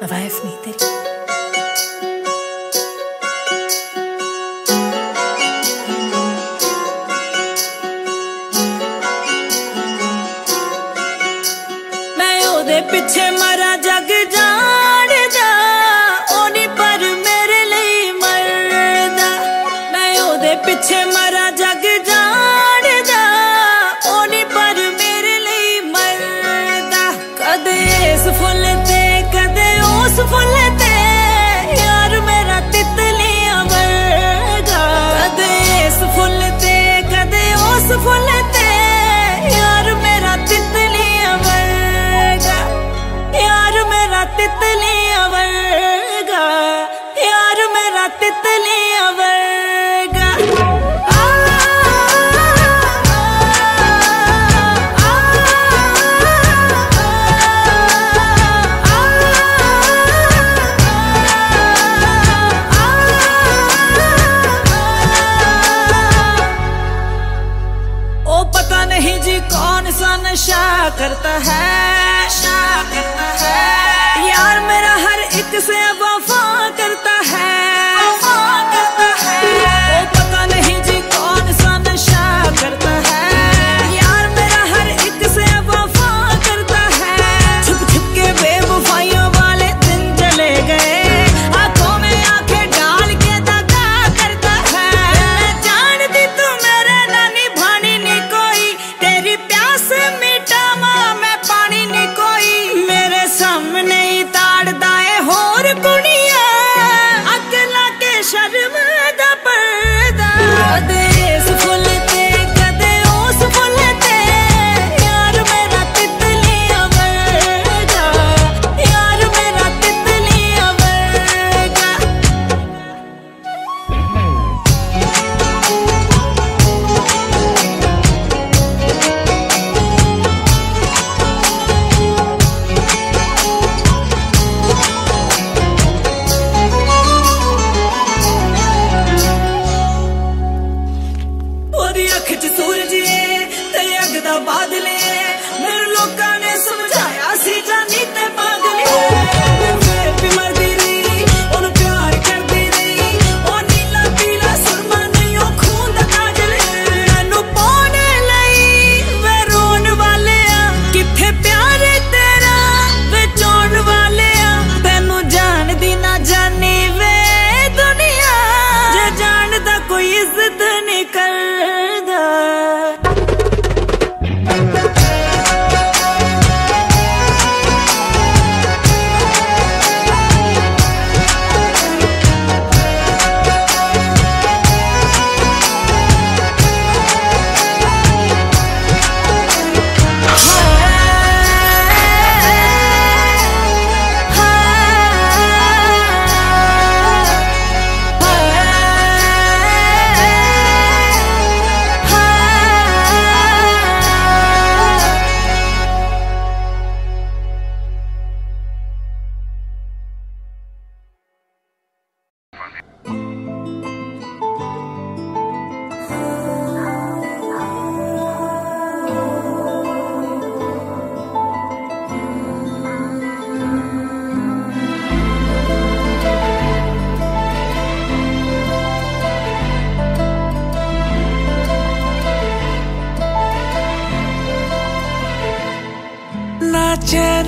Navaje v nitih. never had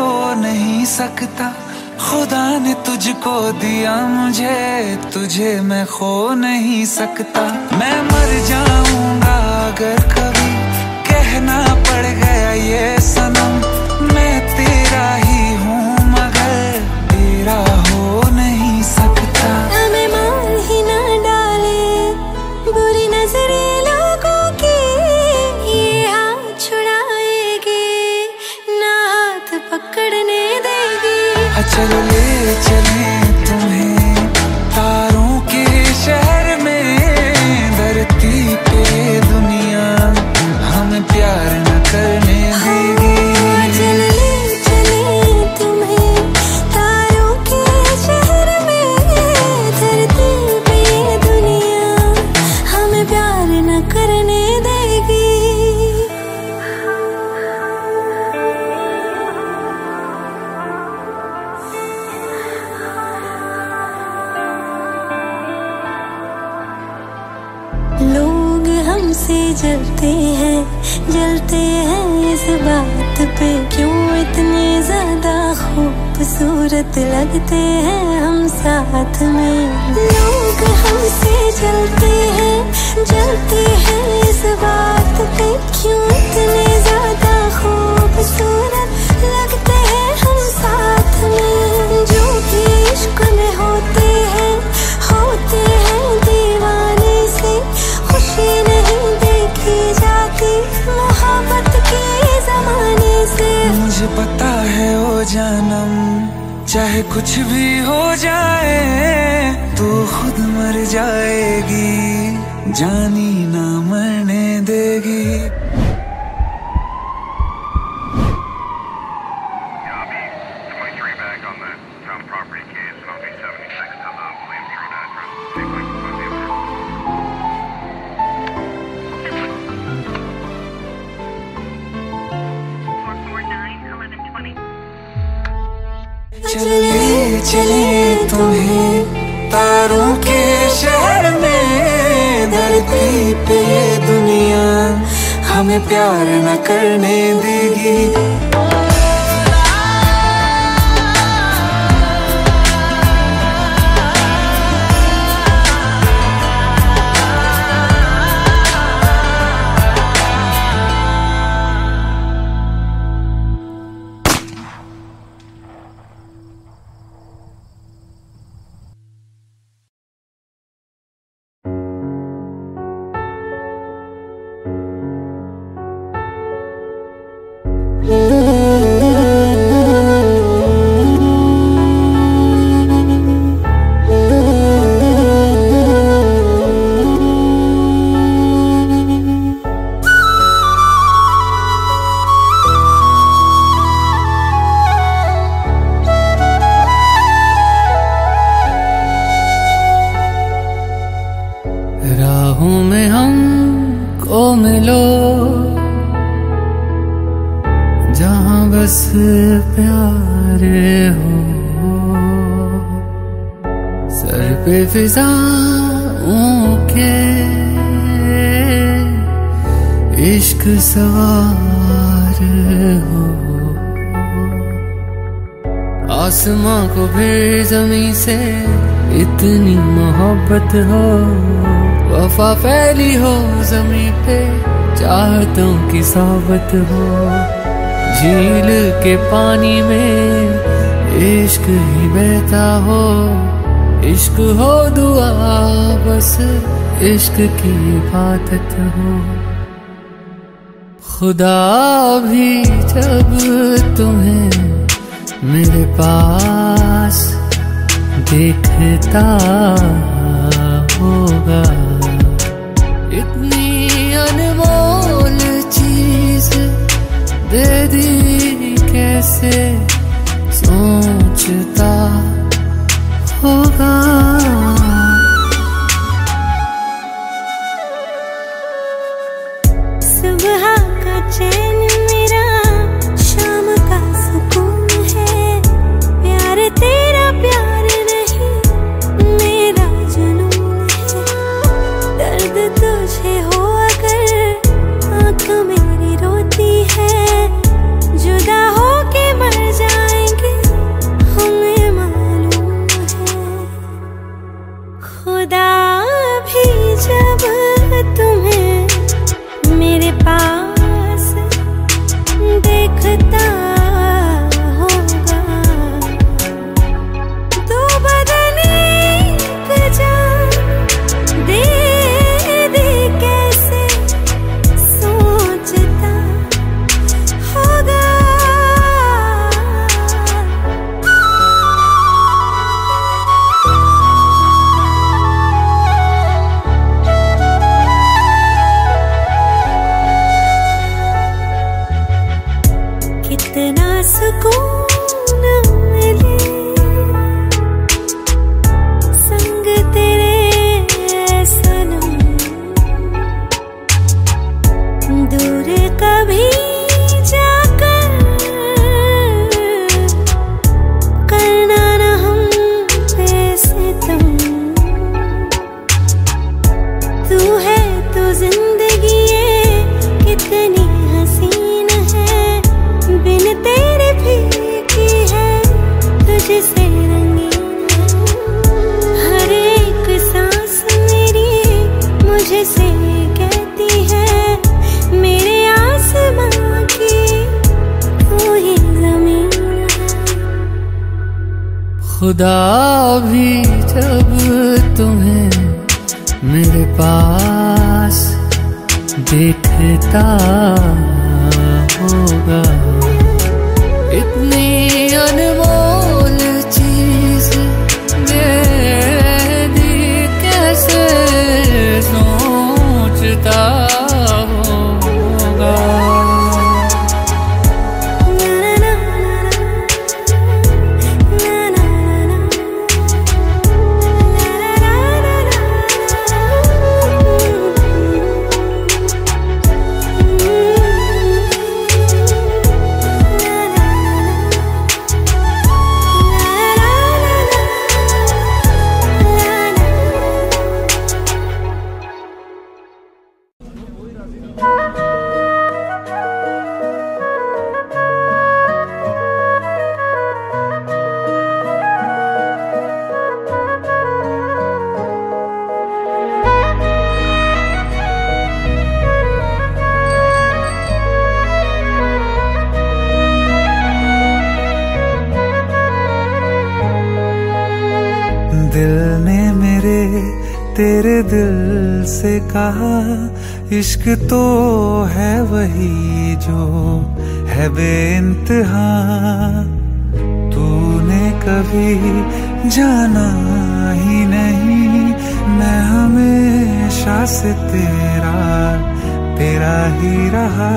सो नहीं सकता। खुदा ने तुझको दिया मुझे, तुझे मैं खो नहीं सकता। मैं मर जाऊँगा अगर कभी। कहना पड़ गया ये सनम, मैं तेरा ही चाहे कुछ भी हो जाए तू खुद मर जाएगी। जानी प्यार न करने देगी। फिजाओं के इश्क सवार हो। आसमां को भी जमी से इतनी मोहब्बत हो। वफा फैली हो जमी पे, चाहतों की सोबत हो। झील के पानी में इश्क ही बहता हो। इश्क हो दुआ, बस इश्क की इबादत हो। खुदा भी जब तुम्हें मेरे पास देखता होगा। इतनी अनमोल चीज़ दे दी, कैसे सोचता होगा। सुबह का चैन भी जब तुम्हें मेरे पास देखता होगा। इतनी अनमोल चीज़ दे दी कैसे सोचता इश्क तो है वही जो है बेइंतहा। तूने कभी जाना ही नहीं, मैं हमेशा से तेरा तेरा ही रहा।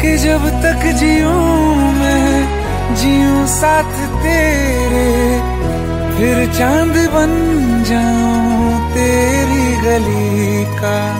कि जब तक जीऊं मैं, जीऊं साथ तेरे, फिर चाँद बन जाऊँ तेरी गली का।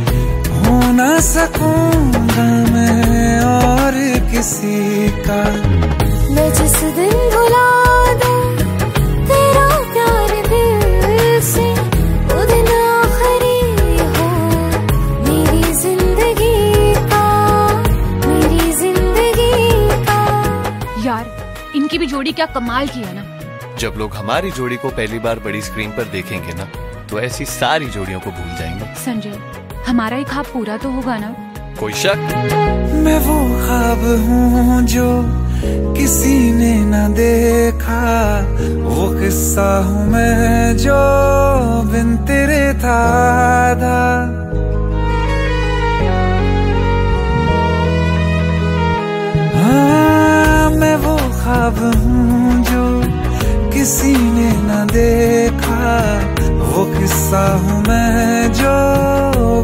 ना सकूँगा मैं और किसी का। मैं जिस दिन भुला दूँ तेरा प्यार दिल से वो दिन आखिरी हो। मेरी ज़िंदगी का मेरी ज़िंदगी का। यार इनकी भी जोड़ी क्या कमाल की है ना। जब लोग हमारी जोड़ी को पहली बार बड़ी स्क्रीन पर देखेंगे ना तो ऐसी सारी जोड़ियों को भूल जाएँगे। संजय हमारा ही ख्वाब पूरा तो होगा ना? कोई शक? मैं वो ख्वाब हूँ जो किसी ने न देखा। वो किस्सा हूँ मैं जो बिन तेरे था हाँ मैं वो ख्वाब हूँ जो किसी ने न देखा। वो किस्सा हूँ मैं जो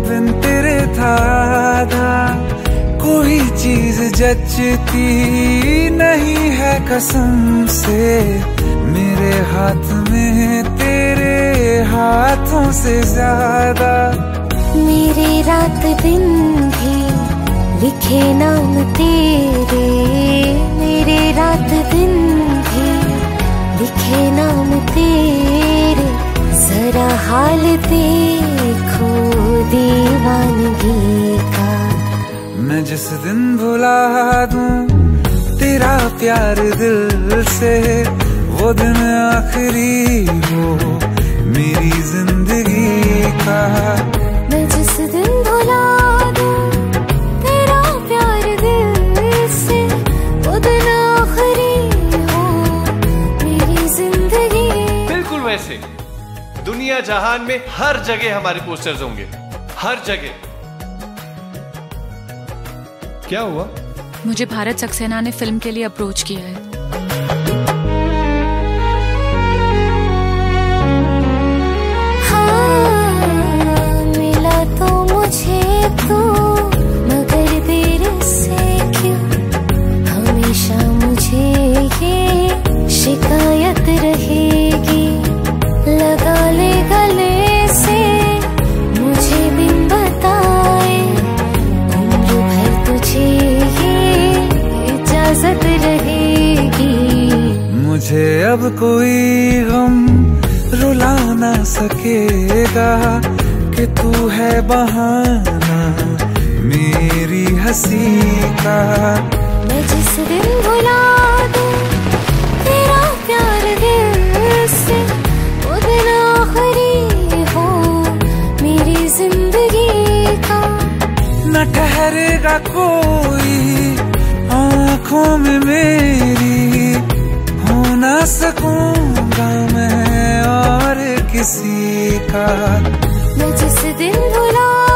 बिन तेरे था कोई चीज़ जचती नहीं है कसम से। मेरे हाथ में, तेरे हाथों से ज़्यादा। मेरे रात दिन भी लिखे नाम तेरे। मेरे रात दिन भी लिखे नाम तेरे। जरा हाल देखो। जिस दिन भुला दूँ तेरा प्यार दिल से वो दिन आखिरी हो मेरी ज़िंदगी का। मैं जिस दिन भुला दूँ तेरा प्यार दिल से वो दिन आखिरी हो मेरी ज़िंदगी। बिल्कुल वैसे। दुनिया जहान में हर जगह हमारे पोस्टर्स होंगे। हर जगह। क्या हुआ? मुझे भारत सक्सेना ने फ़िल्म के लिए अप्रोच किया है। हाँ, मिला तो मुझे तू मगर देर से क्यों? हमेशा मुझे ये शिकायत मुझे अब कोई गम रुला ना सकेगा कि तू है बहाना मेरी हँसी का। मैं जिस दिन भुला दूँ तेरा प्यार दिल से वो दिन आखिरी हो मेरी ज़िंदगी का। न ठहरेगा कोई आँखों में मेरी सकूँगा मैं और किसी का। मैं जिस दिन भुला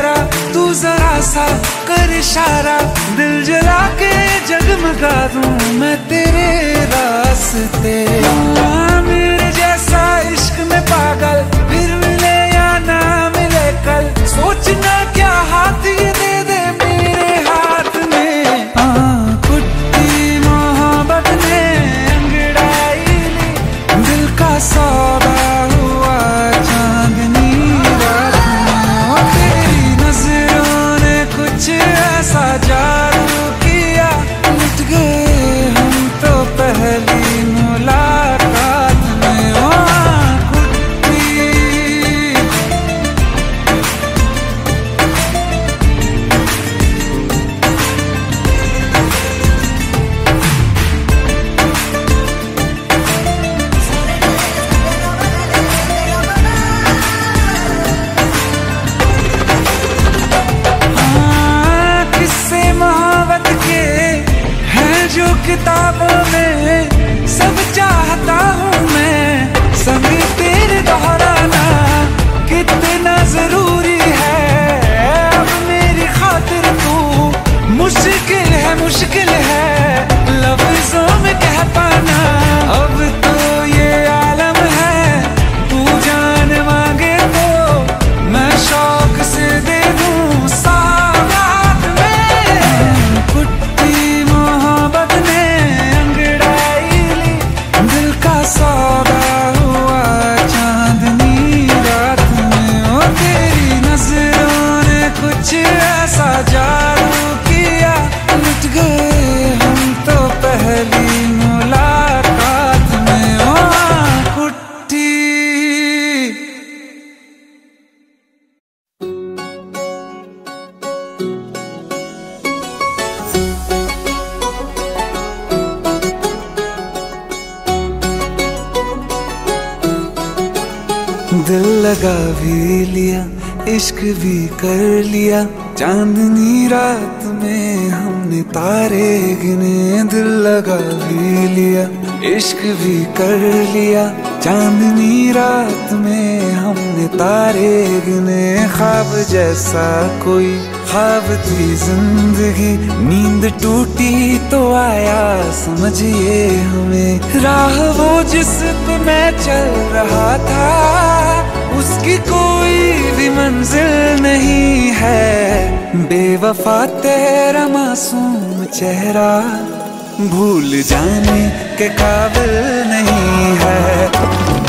मुझको यारा तू जरा सा कर इशारा दिल जला के जगमगा दूँ मैं तेरे रास्ते। हाँ, मेरे जैसा इश्क में पागल फिर मिले या ना मिले कल सोचना क्या हाथ ये दे दिल लगा भी लिया, इश्क भी कर लिया। चांदनी रात में हमने तारे गिने, दिल लगा भी लिया, इश्क भी कर लिया। चांदनी रात में हमने तारे गिने, ख्वाब जैसा कोई। ख्वाब थी ज़िंदगी, नींद टूटी तो आया, समझिए हमें। राह वो जिस पे मैं चल रहा था, उसकी कोई भी मंजिल नहीं है। बेवफा तेरा मासूम चेहरा, भूल जाने के काबिल नहीं है।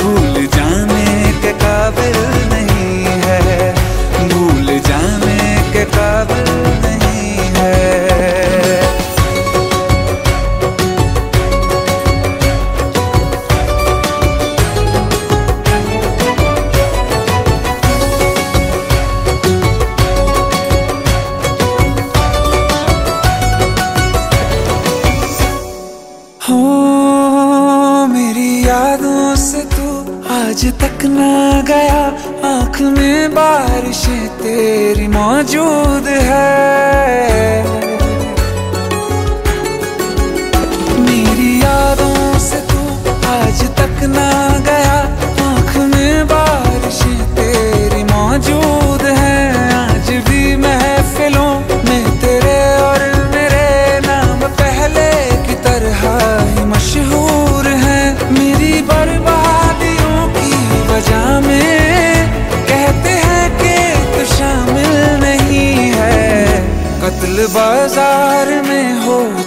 भूल जाने के काबिल नहीं है। भूल जाने के काबिल नहीं है। हो मेरी यादों आज तक ना गया आँख में बारिश तेरी मौजूद है।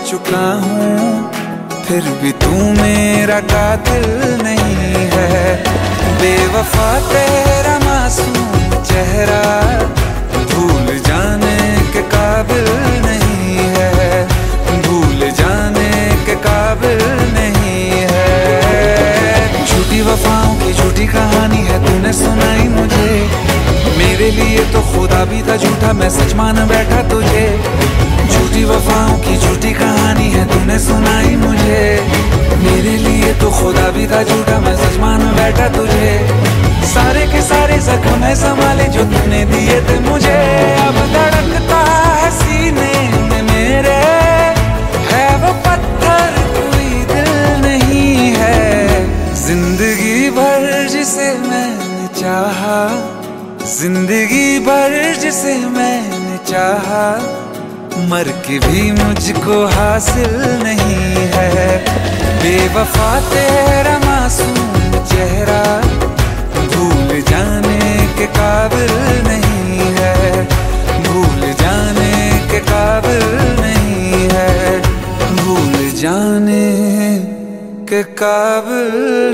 चुका हूँ, फिर भी तू मेरा कातिल नहीं है। बेवफा तेरा मासूम चेहरा भूल जाने के काबिल नहीं है। भूल जाने के काबिल नहीं है। झूठी वफाओं की झूठी कहानी है, तूने सुनाई मुझे। मेरे लिए तो खुदा भी था, झूठा मैं सच मान बैठा तुझे। झूठी वफाओं की झूठी कहानी है, तूने सुनाई मुझे। मेरे लिए तो खुदा भी था झूठा, मैं सच मान बैठा तुझे। सारे के सारे जख्म है संभाले जो तूने दिए थे मुझे। अब धड़कता है सीने में मेरे। है वो पत्थर, कोई दिल नहीं है। ज़िंदगी भर जिसे मैंने चाहा, ज़िंदगी भर जिसे मैंने चाहा। मर के भी मुझको हासिल नहीं है। बेवफा तेरा मासूम चेहरा भूल जाने के काबिल नहीं है। भूल जाने के काबिल नहीं है। भूल जाने के काबिल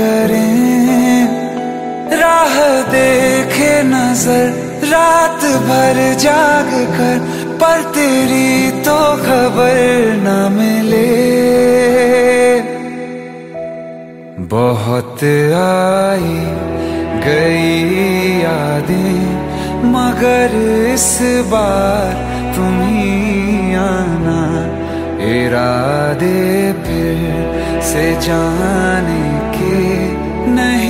करें। राह देखे नज़र, रात भर जाग कर, पर तेरी तो खबर न मिले। बहुत आई गई यादें, मगर इस बार तुम ही आना। इरादे फिर से जाने नहीं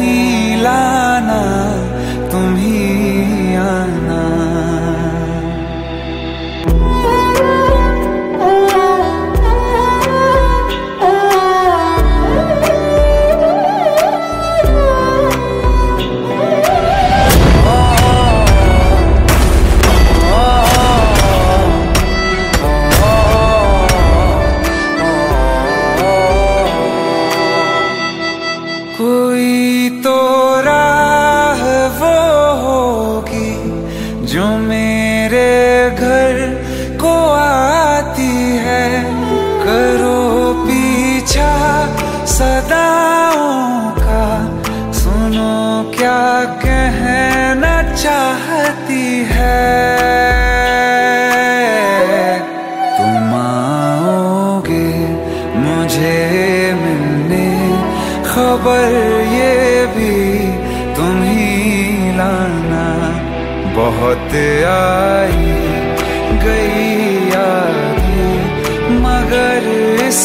बहुत आई गई यादें मगर इस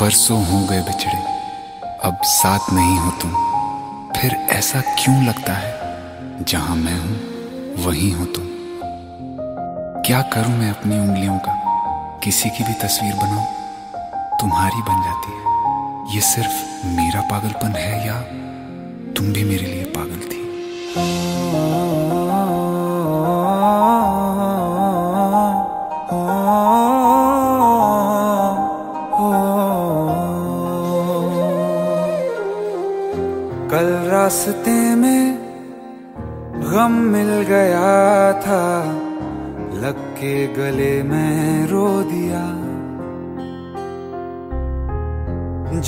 बरसों हो गए बिछड़े। अब साथ नहीं हो तुम। फिर ऐसा क्यों लगता है? जहाँ मैं हूँ, वहीं हो तुम। क्या करूँ मैं अपनी उंगलियों का? किसी की भी तस्वीर बनाऊँ? तुम्हारी बन जाती है। ये सिर्फ़ मेरा पागलपन है या तुम भी मेरे लिए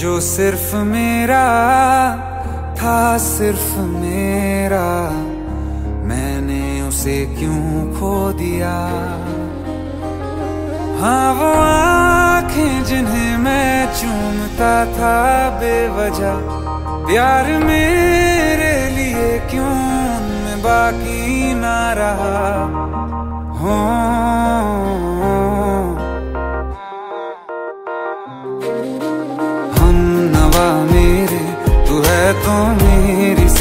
जो सिर्फ़ मेरा था, सिर्फ़ मेरा। मैंने उसे क्यों खो दिया? हाँ वो आँखें जिन्हें मैं चूमता था बेवजह। प्यार मेरे लिए क्यों बाकी ना रहा? हो।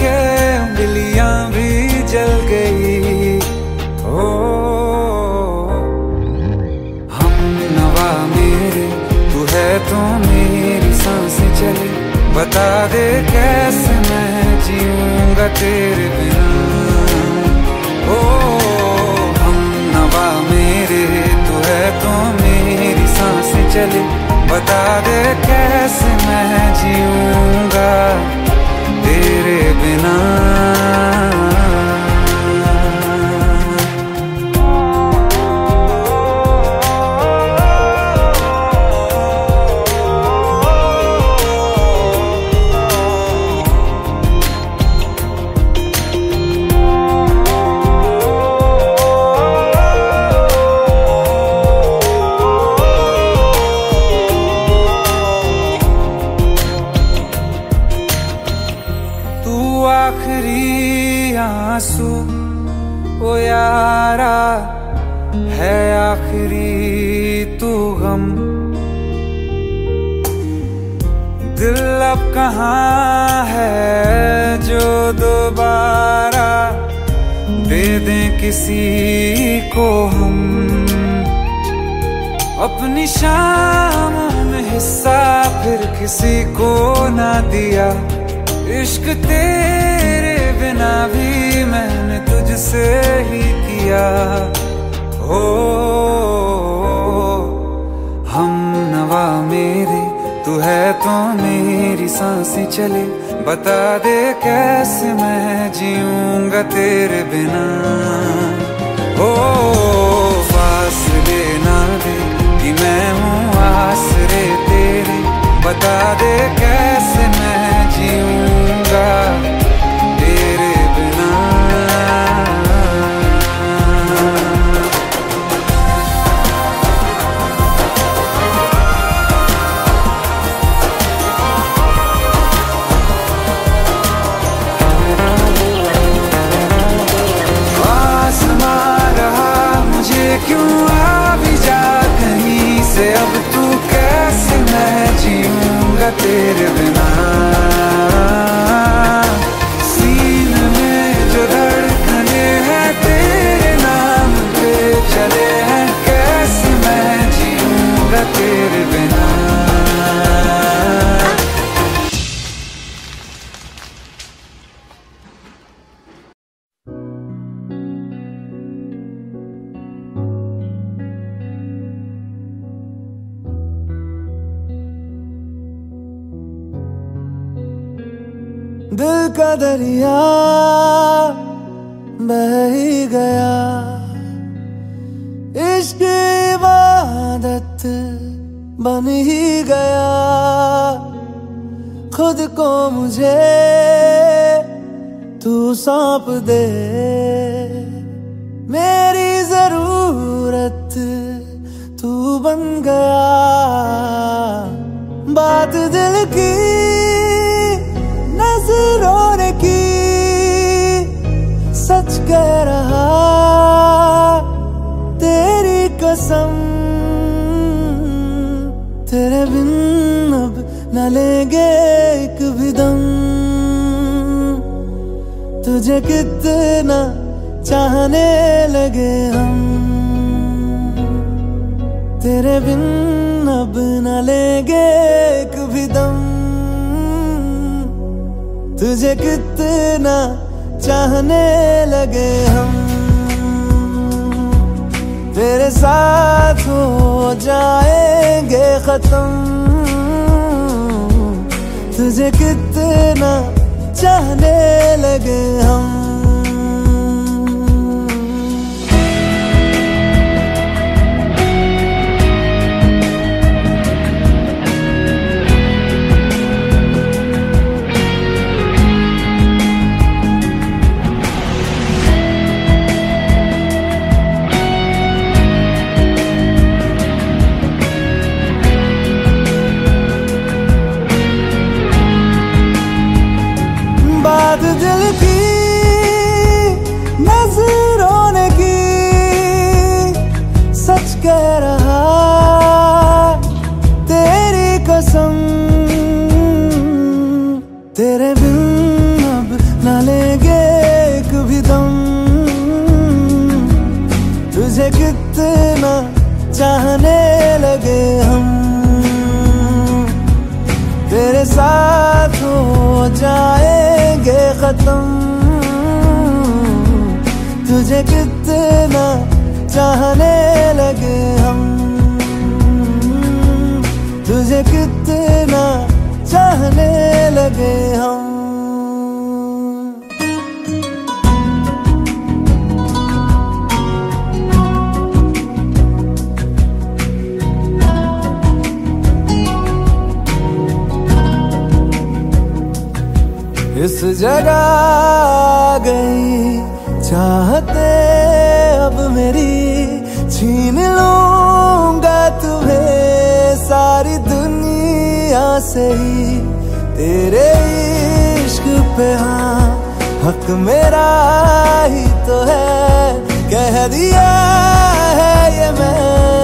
के उंगलियाँ भी जल गई। ओ, हम नवा मेरे, तू है तो मेरी साँसें चले। बता दे कैसे मैं जीऊँगा तेरे बिना। ओ, हम नवा मेरे, तू है तो मेरी साँसें चले। बता दे कैसे मैं जीऊँगा तेरे किसी को ना दिया। इश्क तेरे बिना भी मैंने तुझसे ही किया। हो, हम नवा मेरे, तू है तो मेरी साँसें चले। बता दे कैसे मैं जीऊँगा तेरे बिना। ओ बता दे कैसे मैं जीऊँगा? दरिया बह ही गया। इश्क इबादत बन ही गया। खुद को मुझे तू सौंप दे। तुझे कितना चाहने लगे हम। चाहने लगे हम। तुझे कितना चाहने लगे हम। इस जगह गई चाहते अब मेरी सारी दुनिया से ही तेरे इश्क पे हाँ हक मेरा ही तो है। कह दिया है ये मैंने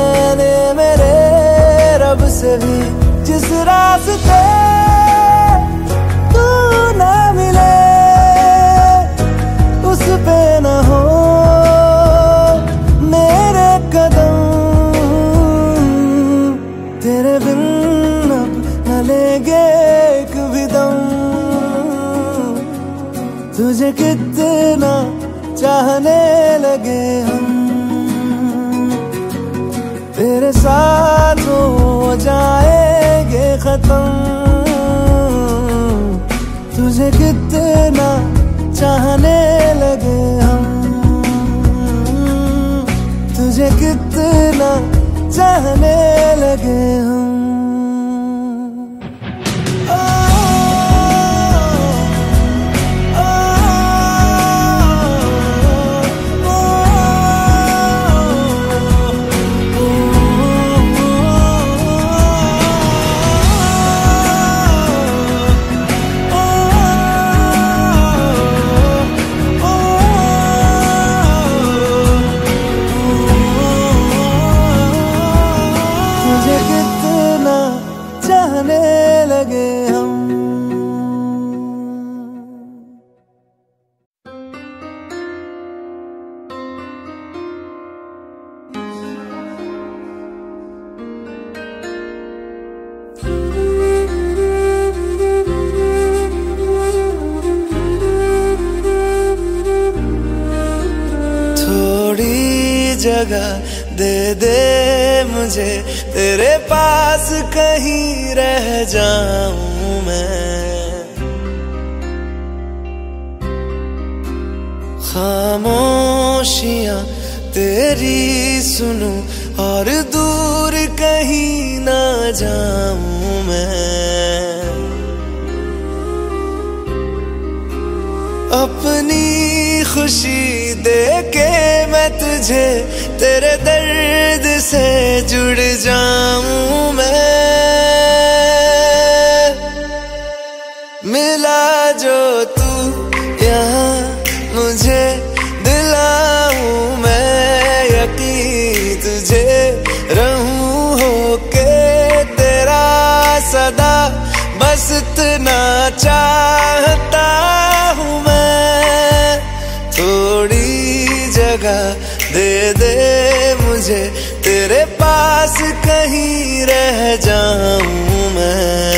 खामोशियाँ, तेरी सुनूं और दूर कहीं ना जाऊँ मैं। अपनी खुशी दे के मैं तुझे तेरे दर्द से जुड़ जाऊँ। पास कहीं रह जाऊँ मैं।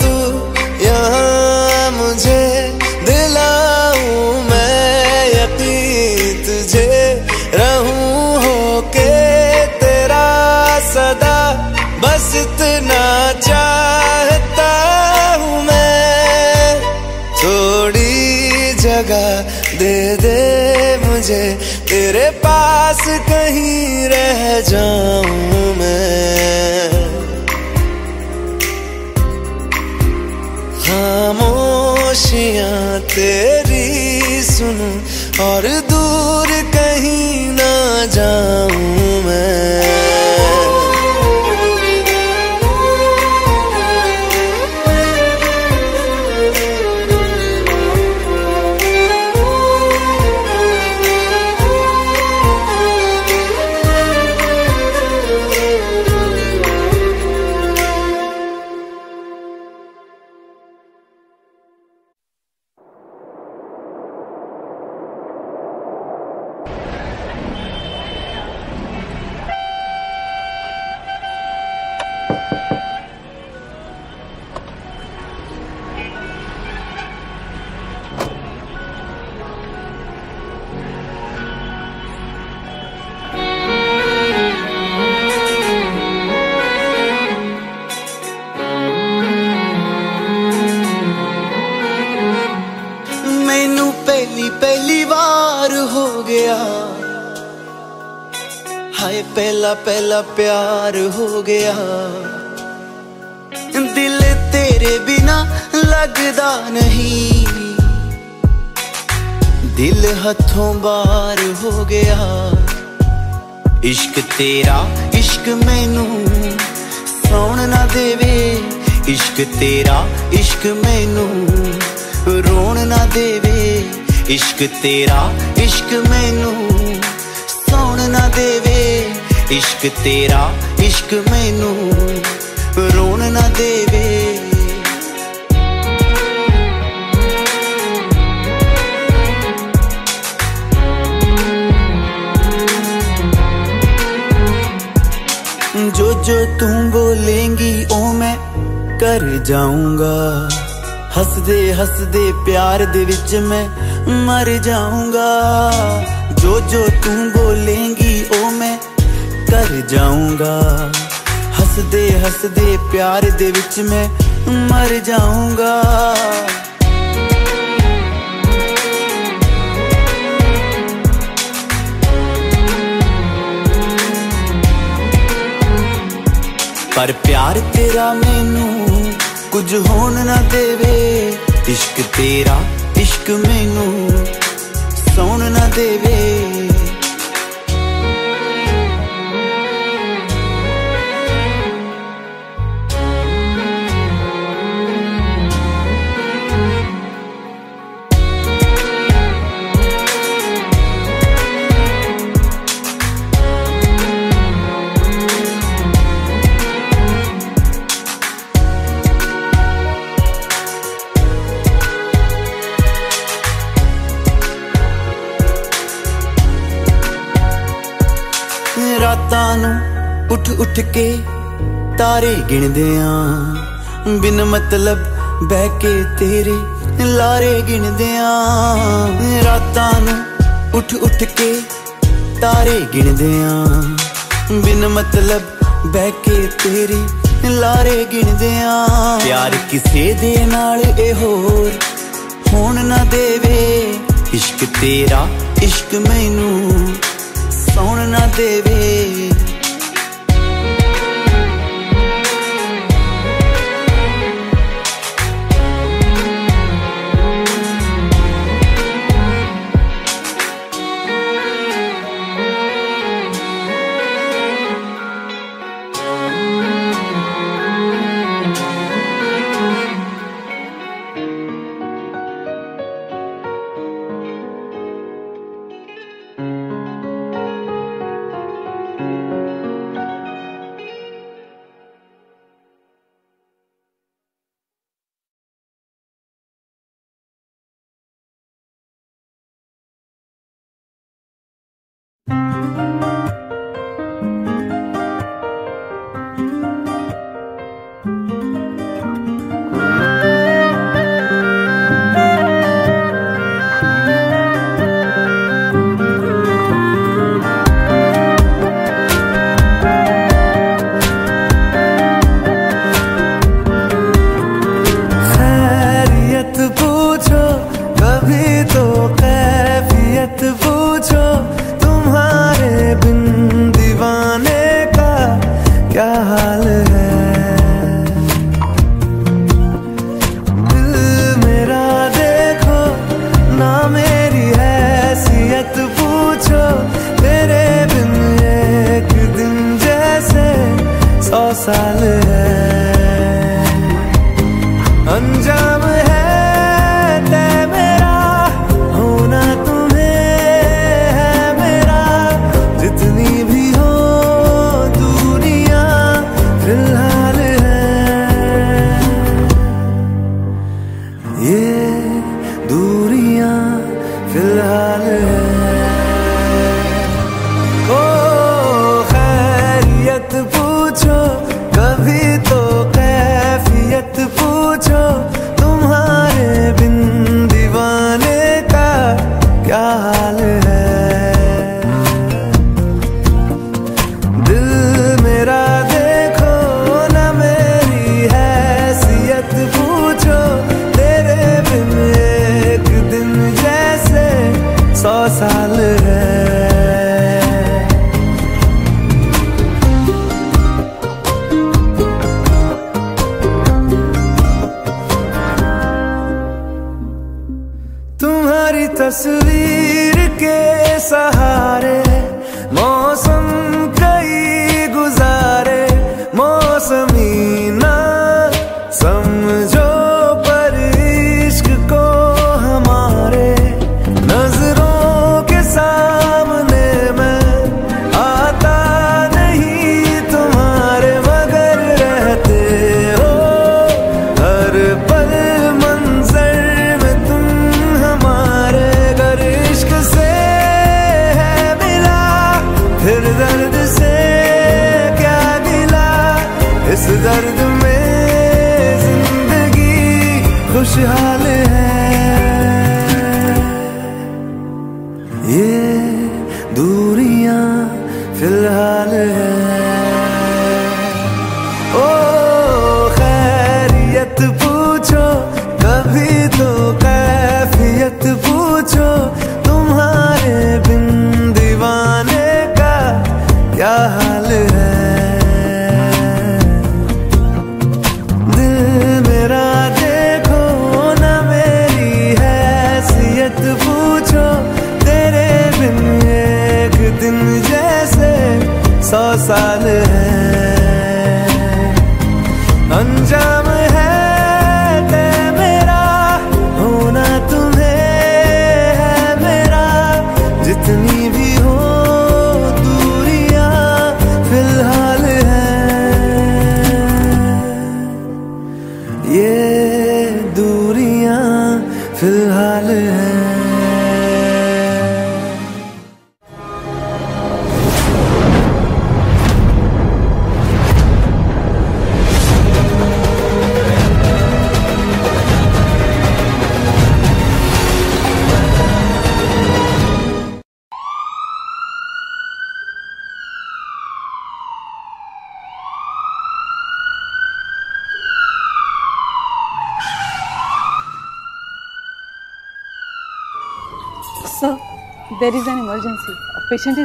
इतना चाहता हूँ मैं। थोड़ी जगह दे दे मुझे, तेरे पास कहीं रह जाऊँ मैं। दिल हथों बार हो गया इश्क तेरा इश्क मैनू सौन ना देवे इश्क तेरा इश्क मैनू रोन ना देवे इश्क तेरा इश्क मैनू सौन ना देवे इश्क तेरा इश्क मैनू रोन ना देवे जो जो तू बोलेंगी ओ मैं कर जाऊँगा। हसदे हसदे प्यार दे विच मैं मर जाऊँगा। जो जो तू बोलेंगी ओ मैं कर जाऊँगा। हसदे हसदे प्यार दे विच मैं मर जाऊँगा। ਪਰ ਪਿਆਰ ਤੇਰਾ ਮੈਨੂੰ ਕੁਝ ਹੋਣ ਨਾ ਦੇਵੇ। ਇਸ਼ਕ ਤੇਰਾ, ਇਸ਼ਕ ਮੈਨੂੰ ਸੌਣ ਨਾ ਦੇਵੇ। ਰਾਤਾਂ ਨੂੰ ਉੱਠ ਉੱਠ ਕੇ ਤਾਰੇ ਗਿਣਦੇ ਆਂ। ਬਿਨ ਮਤਲਬ ਬਹਿ ਕੇ ਤੇਰੇ ਲਾਰੇ ਗਿਣਦੇ ਆਂ। ਰਾਤਾਂ ਨੂੰ ਉੱਠ ਉੱਠ ਕੇ ਤਾਰੇ ਗਿਣਦੇ ਆਂ। ਬਿਨ ਮਤਲਬ ਬਹਿ ਕੇ ਤੇਰੇ ਲਾਰੇ ਗਿਣਦੇ ਆਂ। ਪਿਆਰ ਕਿਸੇ ਦੇ ਨਾਲ ਇਹ ਹੋਰ ਹੋਣ ਨਾ ਦੇਵੇ। ਇਸ਼ਕ ਤੇਰਾ ਇਸ਼ਕ ਮੈਨੂੰ ਸੌਣ ਨਾ ਦੇਵੇ। ये दूरियाँ फ़िलहाल है। ओ खैरियत पूछो कभी तो कैफियत पूछो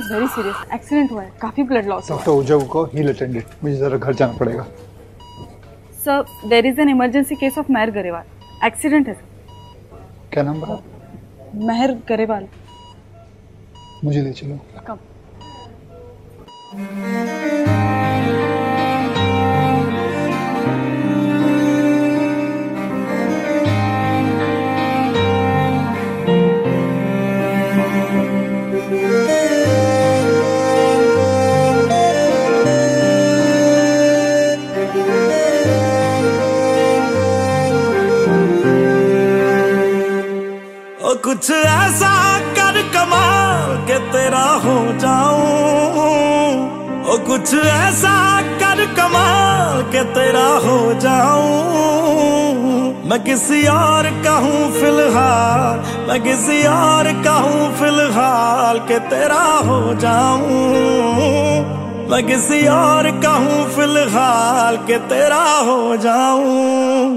इज़ वेरी सीरियस एक्सीडेंट हुआ है। काफ़ी ब्लड लॉस डॉक्टर उजव को हील अटेंडेड मुझे जरा घर जाना पड़ेगा। Sir there is an emergency case of Mehar Grewal accident है सर क्या नाम बता मेहर गरेवाल मुझे ले चलो। कम कुछ ऐसा कर कमाल के तेरा हो जाऊँ। मैं किसी और का हूँ फ़िलहाल, मैं किसी और का हूँ फ़िलहाल के तेरा हो जाऊँ। मैं किसी और का हूँ फ़िलहाल के तेरा हो जाऊँ।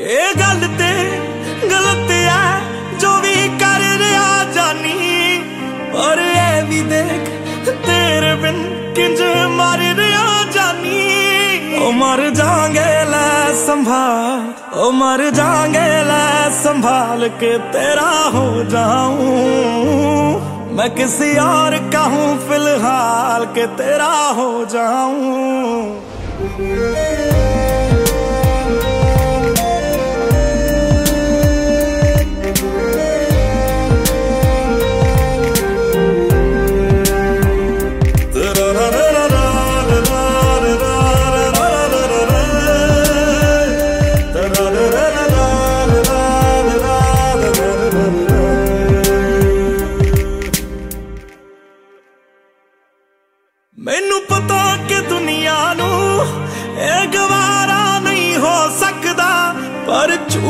ये गलते, गलती है जो भी कर रहा जानी, और ये भी देख तेरे बिन किंज मर रहा जानी। ओ मर जागे संभाल, ओ मर जागे संभाल के तेरा हो जाऊँ। मैं किसी और का हूँ फ़िलहाल के तेरा हो जाऊँ।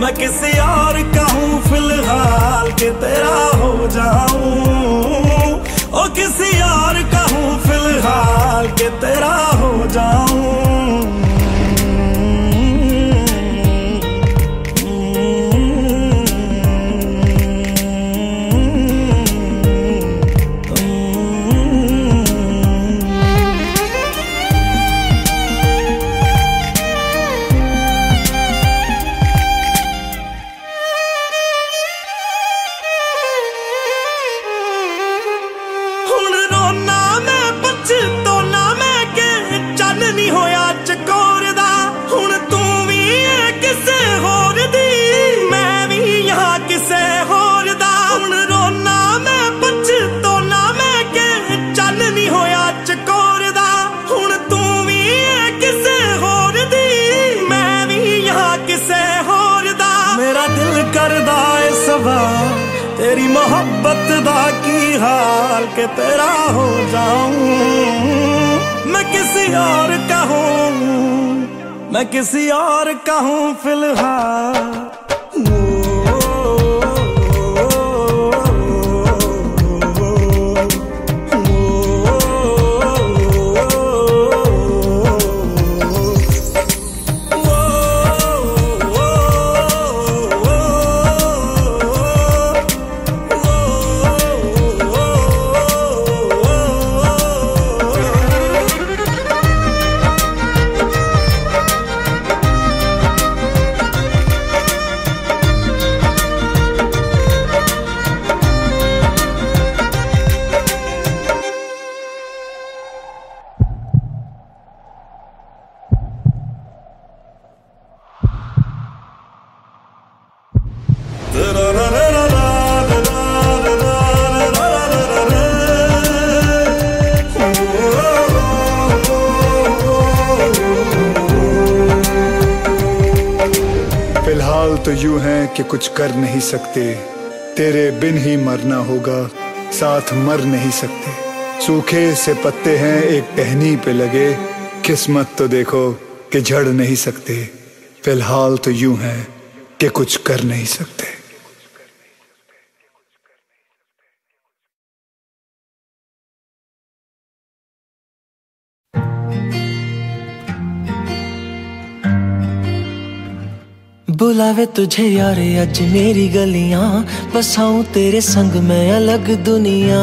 मैं किसी और का हूँ, फ़िलहाल के तेरा हो जाऊँ। ओ किसी और का हूँ, फ़िलहाल के तेरा हो जाऊँ। मोहब्बत दा की हाल के तेरा हो जाऊँ। मैं किसी और का हूँ। मैं किसी और का हूँ फ़िलहाल। कुछ कर नहीं सकते। तेरे बिन ही मरना होगा, साथ मर नहीं सकते। सूखे से पत्ते हैं, एक टहनी पे लगे। किस्मत तो देखो कि झड़ नहीं सकते। फ़िलहाल तो यूँ है कि कुछ कर नहीं सकते। बुलावे तुझे यार, अज मेरी गलियाँ बसाऊं तेरे संग मैं अलग दुनिया।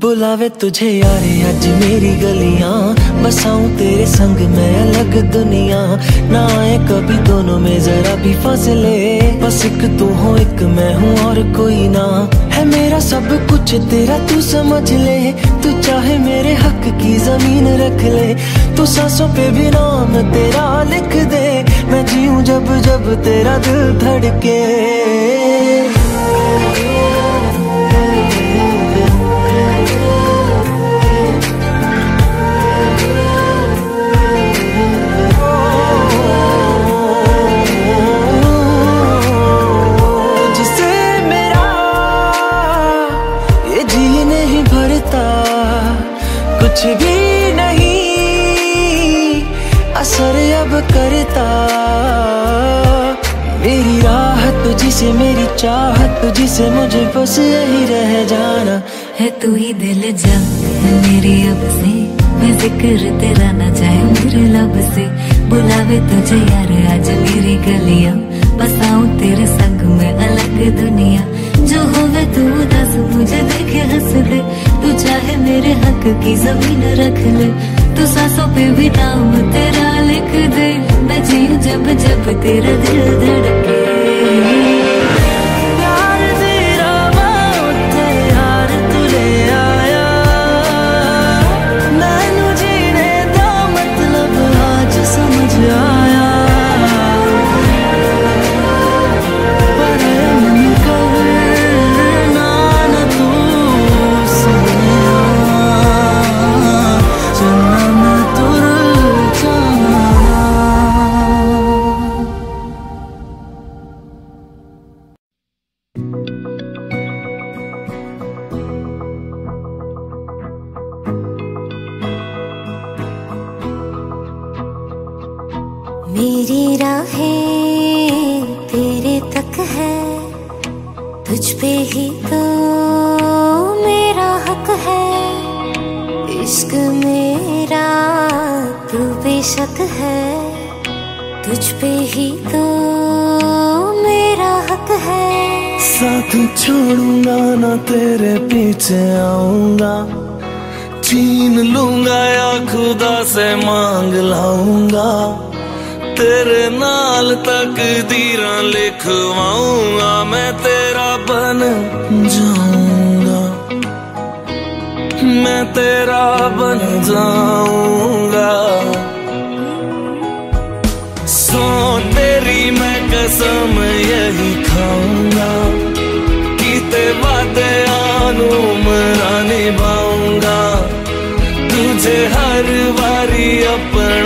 बुलावे तुझे यार, अज मेरी गलियाँ बसाऊं तेरे संग मैं अलग दुनिया। ना आए कभी दोनों में जरा भी फासले, बस एक तू हो, एक मैं हूँ और कोई ना। है मेरा सब कुछ, तेरा तू समझ ले। चाहे मेरे हक की ज़मीन रख ले, तू सांसों पे भी नाम तेरा लिख दे। मैं जीऊं जब जब तेरा दिल धड़के। कुछ भी नहीं। असर अब करता। मेरी राह तुझसे, मेरी चाहत तुझसे, मुझे बस यही रह जाना। है तू ही दिल जा है मेरी अब से। मैं ज़िक्र तेरा ना जाए, मेरे लब से। बुलावे तुझे यार, आज मेरी गलियाँ। बसाऊं तेरे संग में अलग दुनिया। जो होवे तू, दस, मुझे देखे हंस दे। मेरे हक की ज़मीन रख ले। तू सांसों पे भी नाम तेरा लिख दे। मैं जीऊं जब जब तेरा दिल धड़के। छोड़ूँगा ना तेरे पीछे आऊँगा। छीन लूँगा या खुदा से मांग लाऊँगा। तेरे नाल तक दीरा लिखवाऊँगा, मैं तेरा बन जाऊँगा। मैं तेरा बन जाऊँगा। सो तेरी मैं कसम यही खाऊँगा। आनू मरा निभाऊँगा। तुझे हर बारी अपना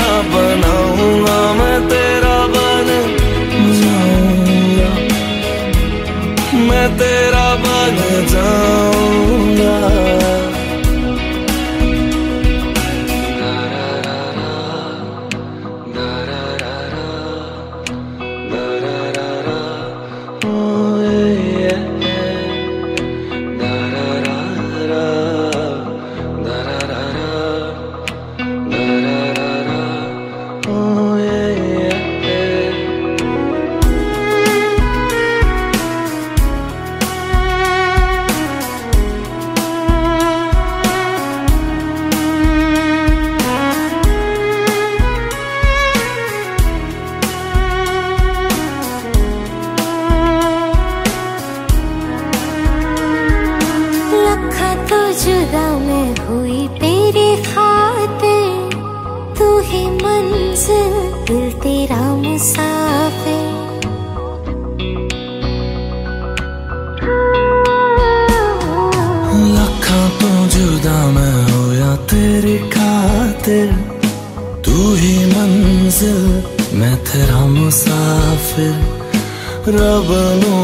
मैं तेरा मुसाफिर, रब नु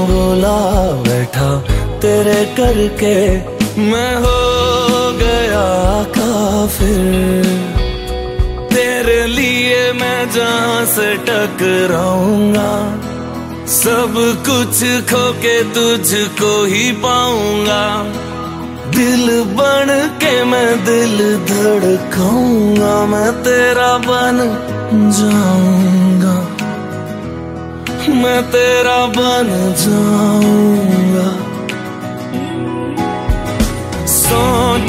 बैठा तेरे करके, मैं हो गया काफिर। तेरे लिए मैं जहाँ से टकराऊँगा, सब कुछ खो के तुझको ही पाऊँगा। दिल बन के मैं दिल धड़काऊँगा, मैं तेरा बन जाऊँगा मैं तेरा बन जाऊँगा। सो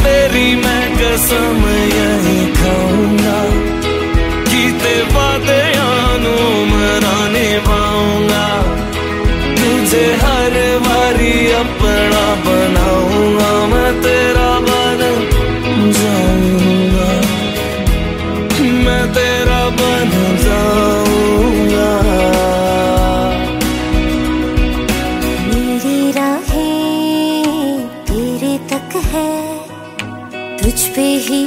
तेरी मैं कसम, यही खाऊँगा। कीते वादे आनू मरा निभाऊँगा तुझे हर बारी अपना बनाऊँगा। मैं तेरा बन पे ही